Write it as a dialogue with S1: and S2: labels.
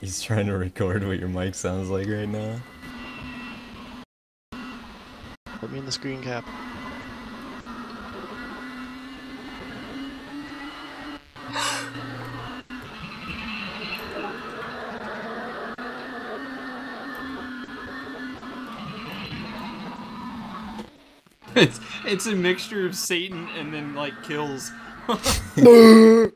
S1: He's trying to record what your mic sounds like right now.
S2: Put me in the screen cap.
S3: It's it's a mixture of Satan and then like kills.